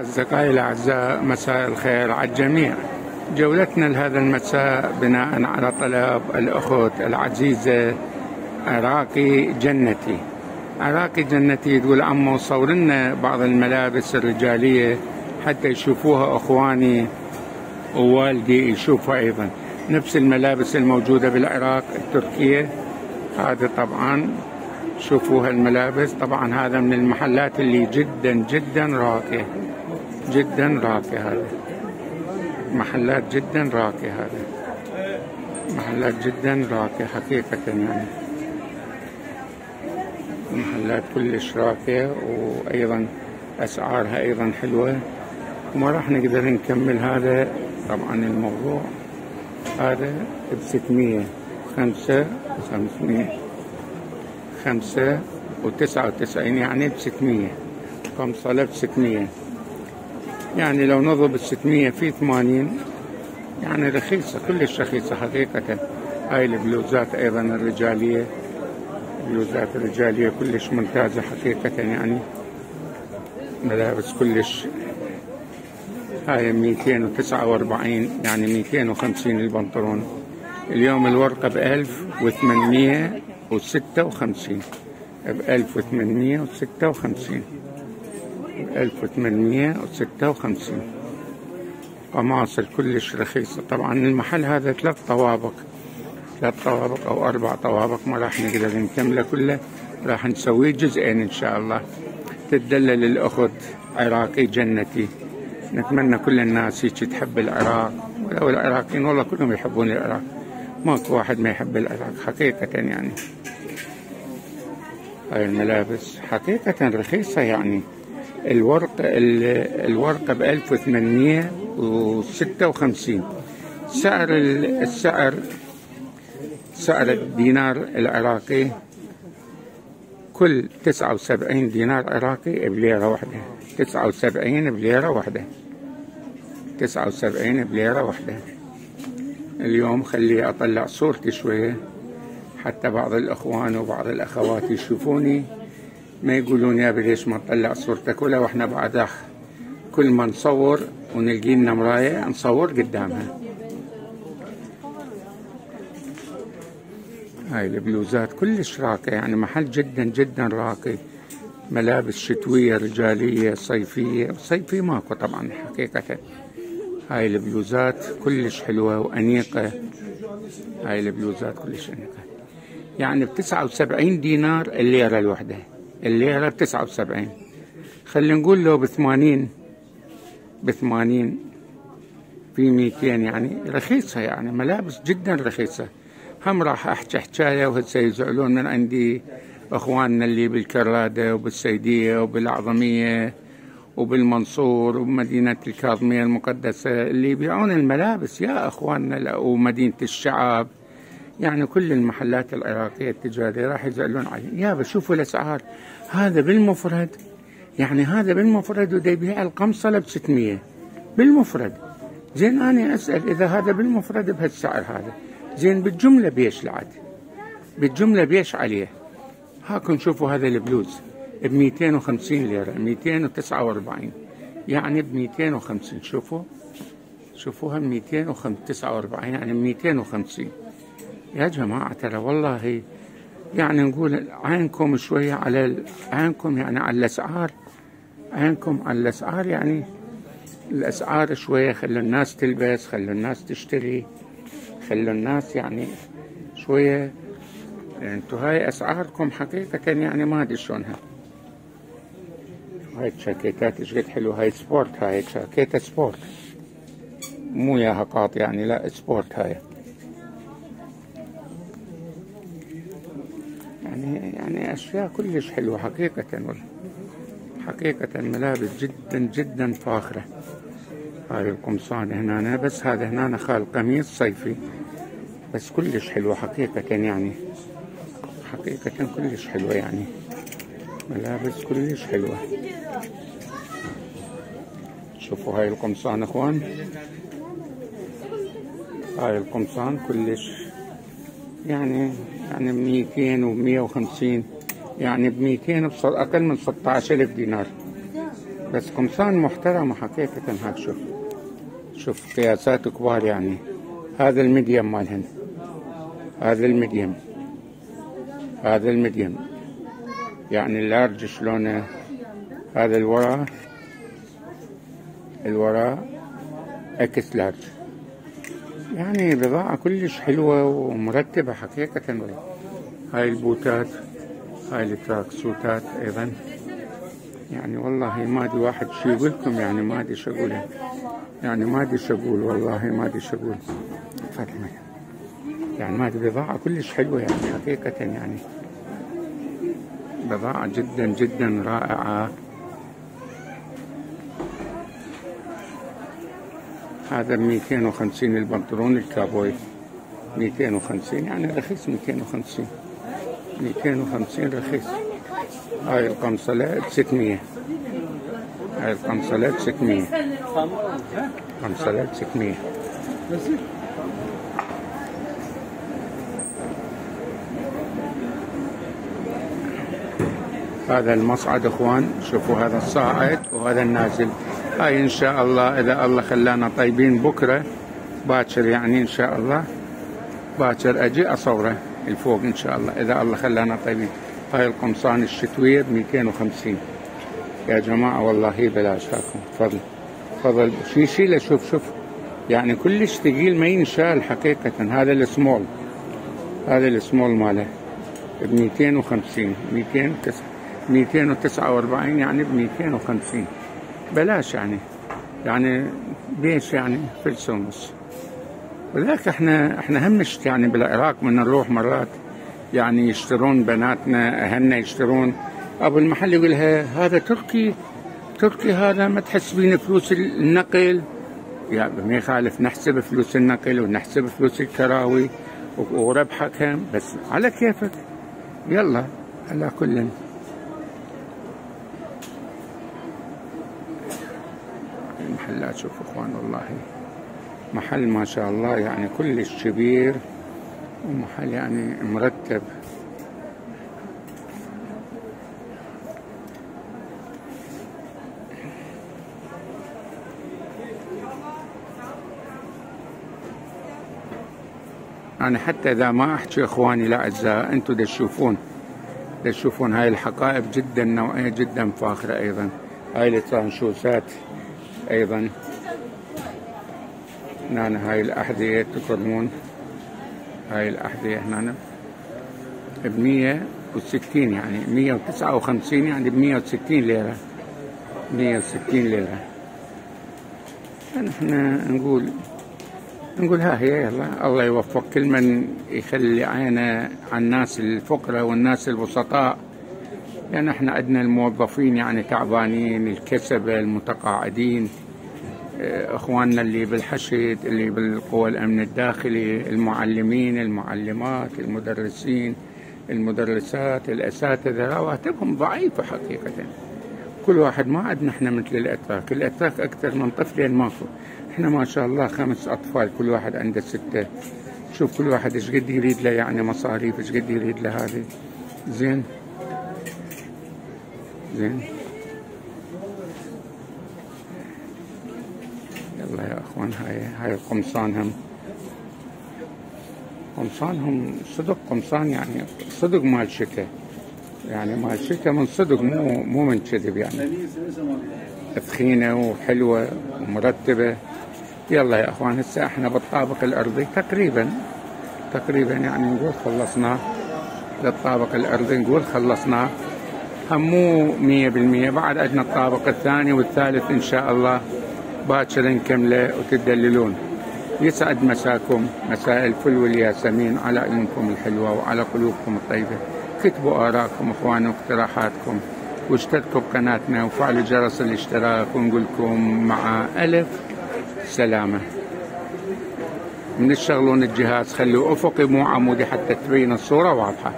أصدقائي الأعزاء مساء الخير على الجميع. جولتنا لهذا المساء بناء على طلب الأخت العزيزة عراقي جنتي. عراقي جنتي تقول عمو صور لنا بعض الملابس الرجالية حتى يشوفوها أخواني ووالدي يشوفها أيضا. نفس الملابس الموجودة بالعراق التركية. هذه طبعا شوفوا هالملابس طبعا هذا من المحلات اللي جدا جدا راقية. جدا راقي هذا. محلات جدا راقي هذا. محلات جدا راقي حقيقة يعني. محلات كلش راقية وأيضا أسعارها أيضا حلوة. وما راح نقدر نكمل هذا. طبعا الموضوع هذا بستمية خمسة وخمسمية. خمسة وتسعة وتسعين يعني بستمية. خمسة آلاف ستمية يعني لو نضرب الستمية في ثمانين يعني رخيصة كلش رخيصة حقيقة. هاي البلوزات أيضا الرجالية البلوزات الرجالية كلش ممتازة حقيقة يعني. ملابس كلش. هاي 249 يعني 250 البنطلون. اليوم الورقة ب 1856 ب 1856 1856 قماصل كلش رخيصة طبعا المحل هذا ثلاث طوابق. ثلاث طوابق أو أربع طوابق ما راح نقدر نكمله كله. راح نسويه جزئين إن شاء الله. تدلل الأخت عراقي جنتي. نتمنى كل الناس هيك تحب العراق. ولو العراقيين والله كلهم يحبون العراق. ماكو واحد ما يحب العراق حقيقة يعني. هاي الملابس حقيقة رخيصة يعني. الورقة الورقة ب 1856 سعر السعر سعر الدينار العراقي كل 79 دينار عراقي بليرة واحدة. 79 بليرة واحدة. 79 بليرة واحدة. اليوم خلي أطلع صورتي شوية. حتى بعض الأخوان وبعض الأخوات يشوفوني. ما يقولون يا ليش ما تطلع صورتك؟ ولا وإحنا بعد كل ما نصور ونلقي لنا مراية نصور قدامها. هاي البلوزات كلش راقية يعني محل جدا جدا راقي. ملابس شتوية رجالية صيفية. صيفي ماكو طبعا حقيقة. هاي البلوزات كلش حلوة وأنيقة. هاي البلوزات كلش أنيقة. يعني بتسعة وسبعين دينار الليرة الوحدة الليرة بتسعة وسبعين. خلينا نقول لو بثمانين بثمانين في ميتين يعني رخيصة يعني ملابس جدا رخيصة. هم راح أحكي حكاية وهسه يزعلون من عندي إخواننا اللي بالكرادة وبالسيدية وبالأعظمية وبالمنصور وبمدينة الكاظمية المقدسة اللي يبيعون الملابس. يا إخواننا ومدينة الشعب. يعني كل المحلات العراقية التجارية راح يزعلون عليه يا شوفوا الأسعار. هذا بالمفرد يعني هذا بالمفرد وده يبيع القمصلة ب 600 بالمفرد. زين أنا أسأل إذا هذا بالمفرد بهالسعر هذا. زين بالجملة بيش لعد بالجملة بيش عليه. هاكم شوفوا هذا البلوز. ب 250 ليرة 249 يعني ب 250 شوفوا. شوفوها ب 249 يعني ب 250 يا جماعة ترى والله يعني نقول عينكم شوية على عينكم يعني على الأسعار. عينكم على الأسعار يعني الأسعار شوية خلوا الناس تلبس خلوا الناس تشتري خلوا الناس يعني شوية. انتو هاي أسعاركم حقيقة يعني ما أدري شلونها. هاي الجاكيتات إيش قد حلو هاي sport هاي جاكيتة sport. مو ياها قاط يعني لا sport هاي يعني يعني أشياء كلش حلوة حقيقة حقيقة ملابس جدا جدا فاخرة. هاي القمصان هنا بس هذا هنا خال قميص صيفي. بس كلش حلوة حقيقة يعني. حقيقة كلش حلوة يعني. ملابس كلش حلوة. شوفوا هاي القمصان أخوان. هاي القمصان كلش يعني يعني بميتين وبمية وخمسين. يعني بميتين أقل من ستة عشر ألف دينار. بس قمصان محترمة حقيقة هاك شوف. شوف قياسات كبار يعني. هذا ال medium مالهن. هذا ال medium. هذا ال medium. يعني ال large شلونه؟ هذا الوراء الوراء XL يعني بضاعة كلش حلوة ومرتبة حقيقة. هاي البوتات. هاي ال tracksuit ات أيضا. يعني والله ما أدري واحد شو يقول لكم يعني ما أدري شو أقول يعني ما أدري شو أقول والله ما أدري شو أقول. فاطمة يعني ما أدري بضاعة كلش حلوة يعني حقيقة يعني. بضاعة جدا جدا رائعة. هذا 250 البنطلون الكابوي. 250 يعني رخيص 250 250 رخيص. هاي القمصلات 600 هاي القمصلات 600 قمصلات 600 هذا المصعد إخوان شوفوا هذا الصاعد وهذا النازل. هاي إن شاء الله إذا الله خلانا طيبين بكرة باكر يعني إن شاء الله باكر أجي أصوره. الفوق إن شاء الله. إذا الله خلانا طيبين هاي القمصان الشتوية ب 250 يا جماعة والله بلاش هاكم تفضل. تفضل. شي شي شوف شوف. يعني كلش ثقيل ما ينشال حقيقة. هذا السمول. هذا السمول ماله. ب 250 200 249 يعني ب 250 بلاش يعني. يعني بيش يعني. فلس ونص ولذلك إحنا إحنا همشت يعني بالعراق من نروح مرات. يعني يشترون بناتنا أهلنا يشترون. أبو المحل يقول لها هذا تركي تركي هذا ما تحسبين فلوس النقل؟ يعني ما يخالف نحسب فلوس النقل ونحسب فلوس الكراوي وربحها كم بس على كيفك. يلا على كل المحلات شوف إخوان والله. محل ما شاء الله يعني كلش كبير ومحل يعني مرتب. يعني حتى إذا ما أحكي إخواني الأعزاء أنتم تشوفون تشوفون هاي الحقائب جدا نوعية جدا فاخرة أيضا. هاي الترانشوسات أيضا. هنا هاي الأحذية تكرمون. هاي الأحذية هنا ب 160 يعني 159 يعني ب 160 ليرة. 160 ليرة. فنحن نقول نقول ها هي يلا الله يوفق كل من يخلي عينه على الناس الفقراء والناس البسطاء لأن إحنا عندنا الموظفين يعني تعبانين الكسبة المتقاعدين. إخواننا اللي بالحشد اللي بالقوى الأمن الداخلي المعلمين المعلمات المدرسين المدرسات الأساتذة رواتبهم ضعيفة حقيقة. كل واحد ما عندنا إحنا مثل الأتراك. الأتراك أكثر من طفلين ماكو إحنا ما شاء الله خمس أطفال كل واحد عنده ستة. شوف كل واحد إيش قد يريد له يعني مصاريف إيش قد يريد له هذه. زين؟ زين؟ يلا يا أخوان هاي هاي القمصان هم. قمصان هم صدق قمصان يعني صدق مال شتاء يعني مال شتاء من صدق مو مو من كذب يعني. ثخينة وحلوة ومرتبة. يلا يا أخوان هسه إحنا بالطابق الأرضي تقريبا تقريبا يعني نقول خلصناه للطابق الأرضي نقول خلصناه هم مو مية بالمية بعد عندنا الطابق الثاني والثالث إن شاء الله. باكر نكمله وتدللون. يسعد مساكم مساء الفل والياسمين. على عيونكم الحلوة وعلى قلوبكم الطيبة. كتبوا آراءكم إخواني واقتراحاتكم. واشتركوا بقناتنا وفعلوا جرس الاشتراك ونقول لكم مع ألف سلامة. من تشغلون الجهاز خلوا أفقي مو عمودي حتى تبين الصورة واضحة.